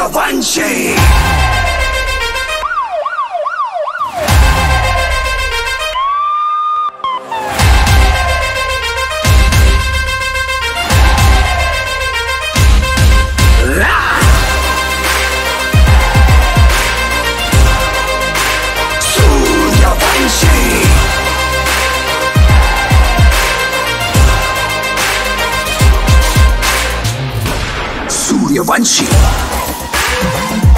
夙夜万起。万起。Thank you.